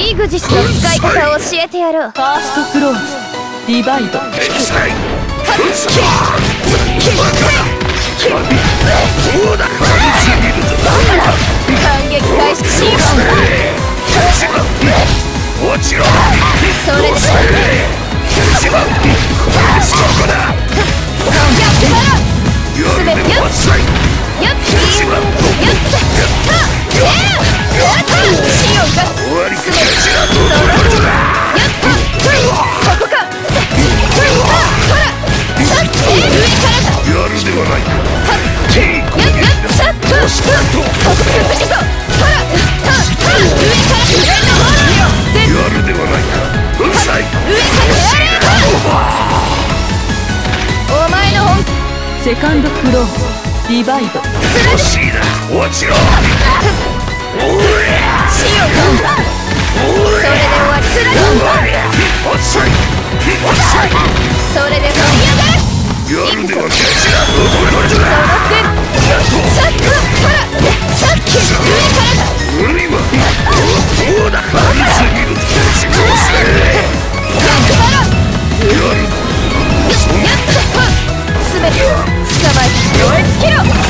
イグジスの使い方を教えてやろう。ファーストクローズリバイドバそれでセカンドクローンディバイド。しいな。落ちろ。まえて燃え尽きろ。